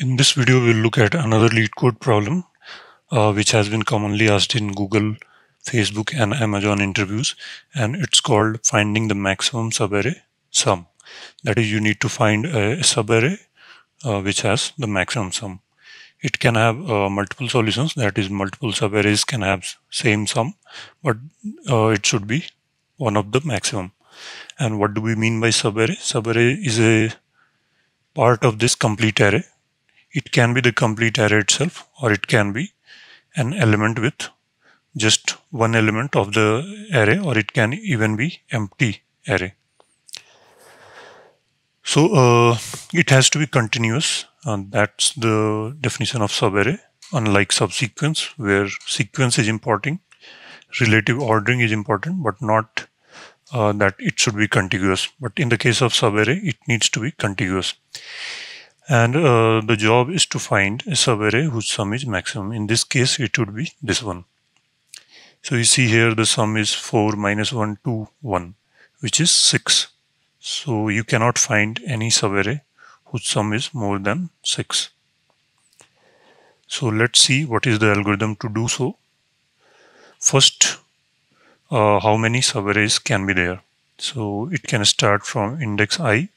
In this video, we'll look at another LeetCode problem, uh, which has been commonly asked in Google, Facebook, and Amazon interviews, and it's called finding the maximum subarray sum. That is, you need to find a subarray uh, which has the maximum sum. It can have uh, multiple solutions, that is, multiple subarrays can have same sum, but uh, it should be one of the maximum. And what do we mean by subarray? Subarray is a part of this complete array it can be the complete array itself or it can be an element with just one element of the array or it can even be empty array. So uh, it has to be continuous and that's the definition of subarray. Unlike subsequence where sequence is important relative ordering is important but not uh, that it should be contiguous. But in the case of subarray it needs to be contiguous and uh, the job is to find a subarray whose sum is maximum. In this case, it would be this one. So you see here the sum is 4 minus 1, 2, 1, which is 6. So you cannot find any subarray whose sum is more than 6. So let's see what is the algorithm to do so. First, uh, how many subarrays can be there? So it can start from index i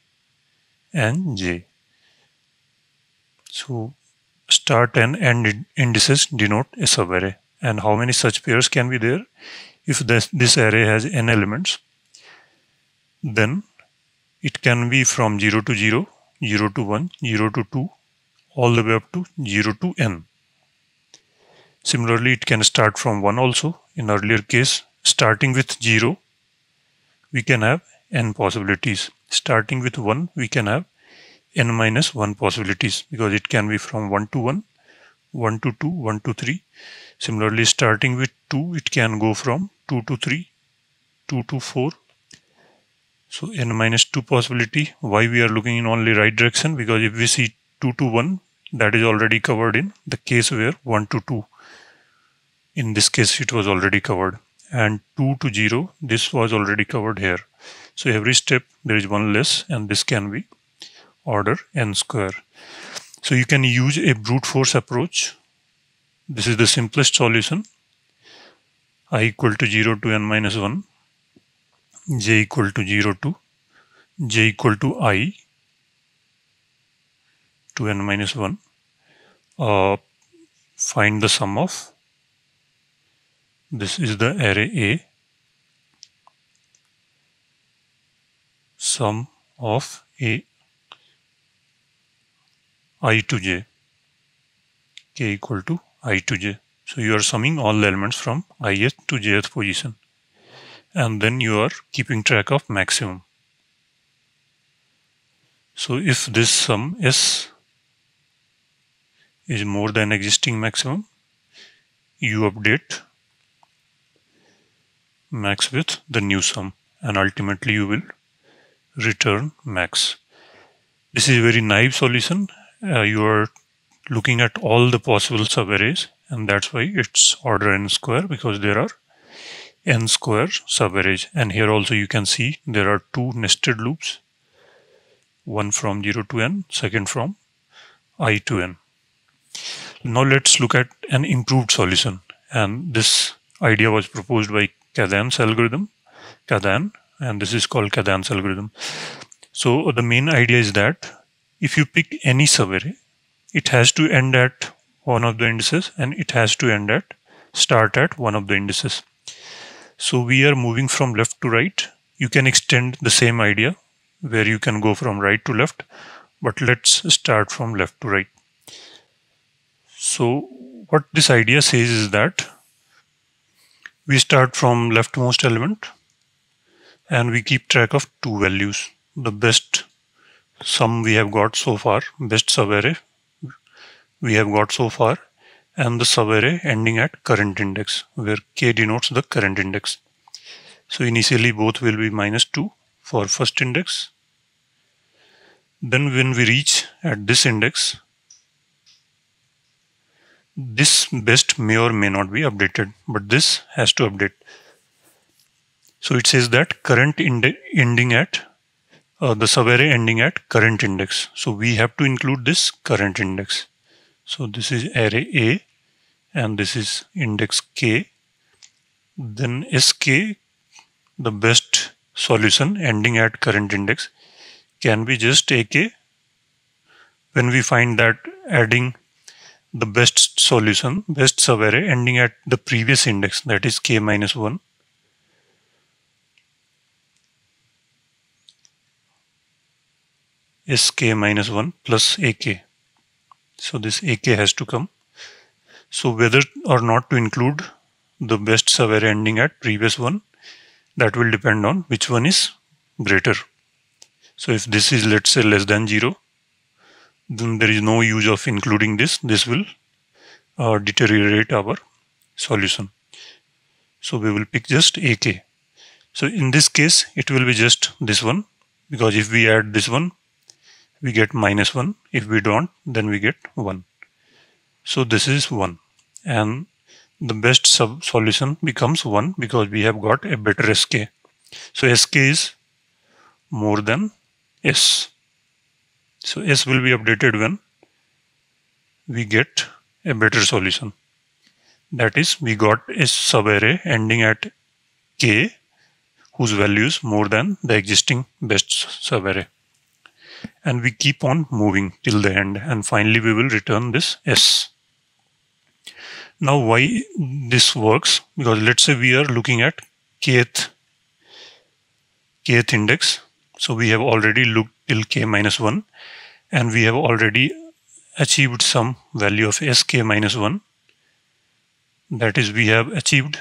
and j. So start and end indices denote a subarray. And how many such pairs can be there? If this, this array has n elements, then it can be from 0 to 0, 0 to 1, 0 to 2, all the way up to 0 to n. Similarly, it can start from 1 also. In earlier case, starting with 0, we can have n possibilities. Starting with 1, we can have n minus 1 possibilities because it can be from 1 to 1, 1 to 2, 1 to 3. Similarly, starting with 2, it can go from 2 to 3, 2 to 4. So n minus 2 possibility. Why we are looking in only right direction? Because if we see 2 to 1, that is already covered in the case where 1 to 2. In this case, it was already covered. And 2 to 0, this was already covered here. So every step there is one less and this can be order n square. So you can use a brute force approach. This is the simplest solution. i equal to 0 to n minus 1, j equal to 0 to j equal to i to n minus 1. Uh, find the sum of this is the array A sum of A i to j k equal to i to j. So you are summing all elements from ith to jth position and then you are keeping track of maximum. So if this sum s is more than existing maximum, you update max with the new sum and ultimately you will return max. This is a very naive solution uh, you are looking at all the possible subarrays and that's why it's order n square because there are n square subarrays. And here also you can see there are two nested loops one from 0 to n second from i to n. Now let's look at an improved solution. And this idea was proposed by Kadane's algorithm Kadane and this is called Kadane's algorithm. So the main idea is that if you pick any subarray, it has to end at one of the indices and it has to end at start at one of the indices. So we are moving from left to right. You can extend the same idea where you can go from right to left, but let's start from left to right. So what this idea says is that we start from leftmost element and we keep track of two values, the best sum we have got so far, best subarray we have got so far, and the subarray ending at current index, where k denotes the current index. So initially both will be minus 2 for first index. Then when we reach at this index, this best may or may not be updated, but this has to update. So it says that current ending at uh, the subarray ending at current index. So we have to include this current index. So this is array A and this is index K. Then SK, the best solution ending at current index can be just AK when we find that adding the best solution, best subarray ending at the previous index that is K minus 1 sk minus 1 plus ak. So this ak has to come. So whether or not to include the best subarray ending at previous one, that will depend on which one is greater. So if this is let's say less than 0, then there is no use of including this. This will uh, deteriorate our solution. So we will pick just AK. So in this case, it will be just this one because if we add this one, we get minus 1. If we don't, then we get 1. So this is 1. And the best sub solution becomes 1 because we have got a better SK. So SK is more than S. So S will be updated when we get a better solution. That is, we got a subarray ending at K whose value is more than the existing best subarray and we keep on moving till the end and finally we will return this S. Now why this works? Because let's say we are looking at kth kth index. So we have already looked till k minus 1 and we have already achieved some value of sk minus 1 that is we have achieved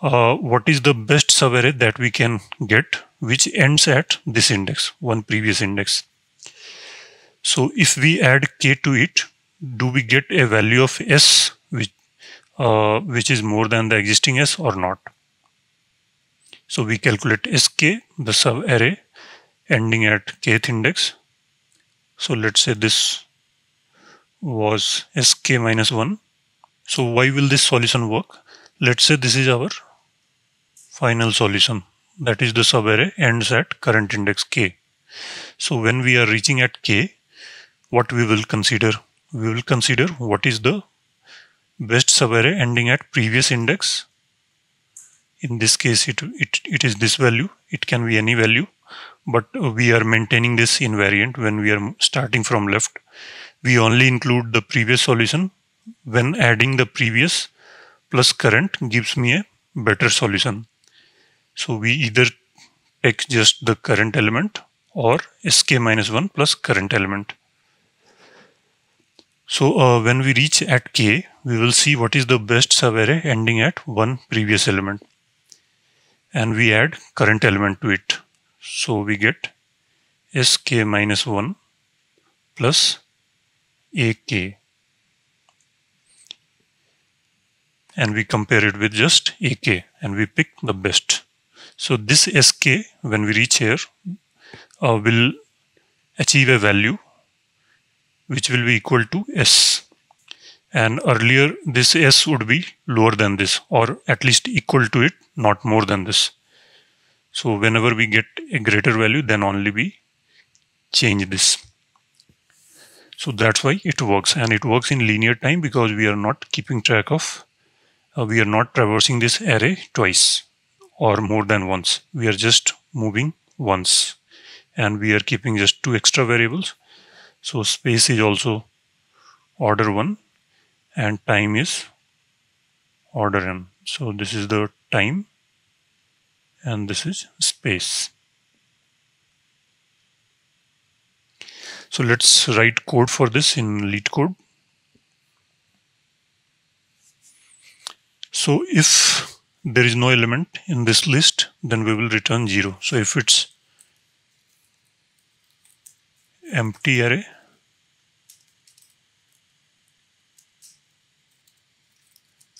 uh, what is the best subarray that we can get which ends at this index one previous index so if we add k to it, do we get a value of s which, uh, which is more than the existing s or not? So we calculate sk, the sub array ending at kth index. So let's say this was sk minus 1. So why will this solution work? Let's say this is our final solution. That is the subarray ends at current index k. So when we are reaching at k, what we will consider. We will consider what is the best subarray ending at previous index. In this case it, it it is this value. It can be any value. But we are maintaining this invariant when we are starting from left. We only include the previous solution. When adding the previous plus current gives me a better solution. So we either take just the current element or sk minus 1 plus current element so uh, when we reach at k, we will see what is the best subarray ending at one previous element. And we add current element to it. So we get sk minus 1 plus ak. And we compare it with just ak and we pick the best. So this sk, when we reach here, uh, will achieve a value which will be equal to S. And earlier this S would be lower than this or at least equal to it, not more than this. So whenever we get a greater value, then only we change this. So that's why it works and it works in linear time because we are not keeping track of, uh, we are not traversing this array twice or more than once. We are just moving once and we are keeping just two extra variables so space is also order 1 and time is order n. So this is the time and this is space. So let's write code for this in LeetCode. So if there is no element in this list, then we will return 0. So if it's empty array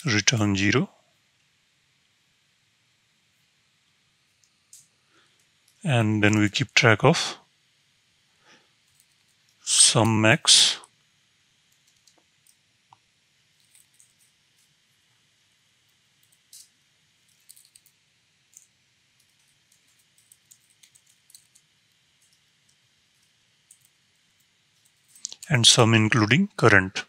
return 0 and then we keep track of sum max and sum including current.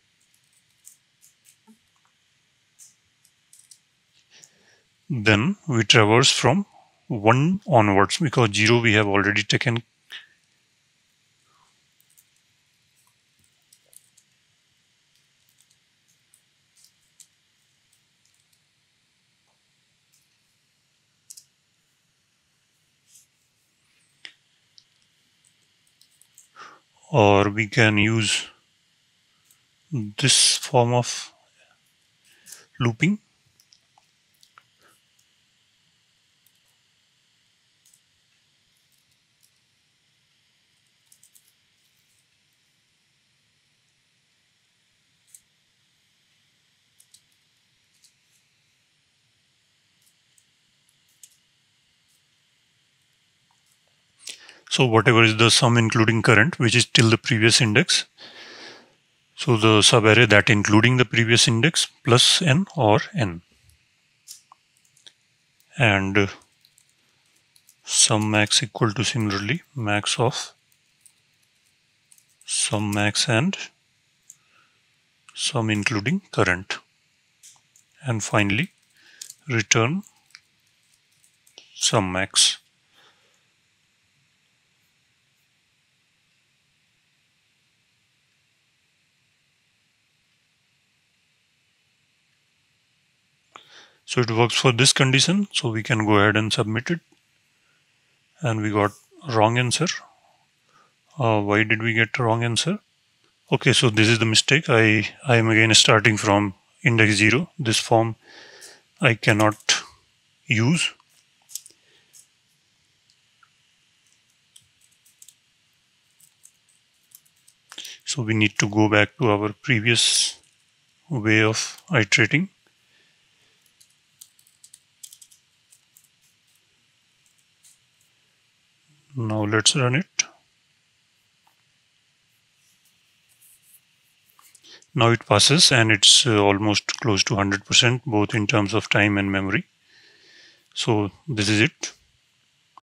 Then we traverse from 1 onwards because 0 we have already taken. Or we can use this form of looping So whatever is the sum including current, which is till the previous index. So the subarray that including the previous index plus n or n. And uh, sum max equal to similarly max of sum max and sum including current. And finally return sum max. So it works for this condition. So we can go ahead and submit it. And we got wrong answer. Uh, why did we get wrong answer? Okay, so this is the mistake. I, I am again starting from index 0. This form I cannot use. So we need to go back to our previous way of iterating. Now let's run it. Now it passes and it's uh, almost close to 100% both in terms of time and memory. So this is it.